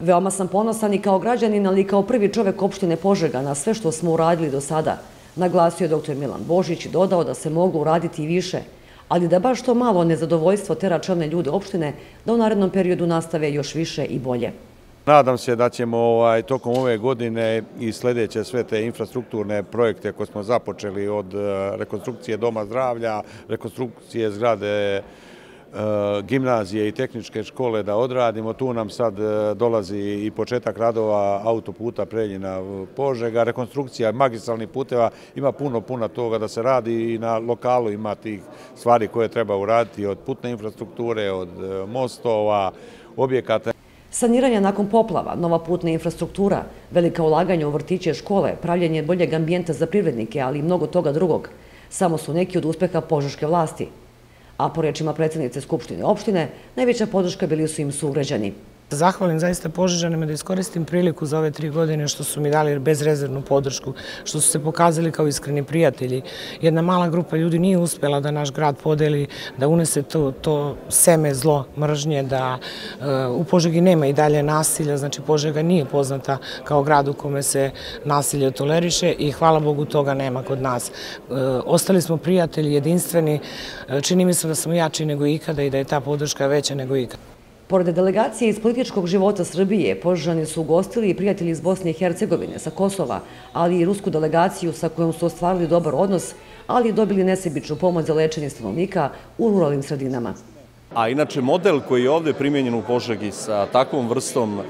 Veoma sam ponosan i kao građanin, ali i kao prvi čovek opštine Požega na sve što smo uradili do sada, naglasio je dr. Milan Božić i dodao da se moglo uraditi i više, ali da baš to malo nezadovoljstvo tera čelne ljude opštine da u narednom periodu nastave još više i bolje. Nadam se da ćemo ovaj, tokom ove godine i sljedeće sve te infrastrukturne projekte koje smo započeli od eh, rekonstrukcije Doma zdravlja, rekonstrukcije zgrade Eh, gimnazije i tehničke škole da odradimo. Tu nam sad eh, dolazi i početak radova autoputa Preljina Požega, rekonstrukcija magistralnih puteva, ima puno, puno toga da se radi i na lokalu ima tih stvari koje treba uraditi od putne infrastrukture, od eh, mostova, objekata. Saniranje nakon poplava, nova putna infrastruktura, velika ulaganja u vrtiće škole, pravljanje boljeg ambijenta za privrednike, ali i mnogo toga drugog, samo su neki od uspeha požeške vlasti a po rečima predsjednice Skupštine opštine, najveća podrška bili su im sugrađani. Zahvalim zaista Požežanima da iskoristim priliku za ove tri godine što su mi dali bezrezervnu podršku, što su se pokazali kao iskreni prijatelji. Jedna mala grupa ljudi nije uspjela da naš grad podeli, da unese to seme zlo, mržnje, da e, u Požegi nema i dalje nasilja, znači Požega nije poznata kao grad u kome se nasilje toleriše i hvala Bogu toga nema kod nas. E, ostali smo prijatelji, jedinstveni, e, čini mi se da smo jači nego ikada i da je ta podrška veća nego ikada. Pored delegacije iz političkog života Srbije, požani su ugostili i prijatelji iz Bosne i Hercegovine, sa Kosova, ali i rusku delegaciju sa kojom su ostvarili dobar odnos, ali i dobili nesebičnu pomoć za lečenje stanovnika u ruralnim sredinama. A inače, model koji je ovde primjenjen u Požegi sa takvom vrstom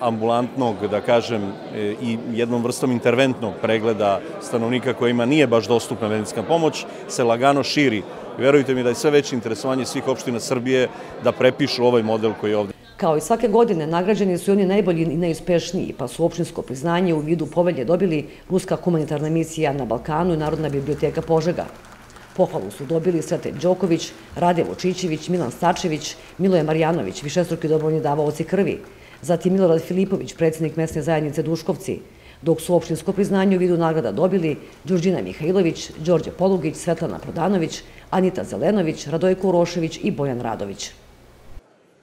ambulantnog, da kažem, e, i jednom vrstom interventnog pregleda stanovnika kojima nije baš dostupna medicinska pomoć, se lagano širi Verujte mi da je sve veće interesovanje svih opština Srbije da prepišu ovaj model koji je ovdje. Kao i svake godine, nagrađeni su i oni najbolji i najuspešniji, pa su opštinsko priznanje u vidu povelje dobili Ruska humanitarna misija na Balkanu i Narodna biblioteka Požega. Pohvalu su dobili Svete Đoković, Rade Vučićević, Milan Stačević, Miloje Marjanović, višestruki dobrovni davaoci krvi, zatim Milorad Filipović, predsjednik mesne zajednice Duškovci, dok su opštinsko priznanje u vidu nagrada dobili Đurđina Mihajlović, Đorđe Polugić, Svetlana Prodanović, Anita Zelenović, Radojko Urošević i Bojan Radović.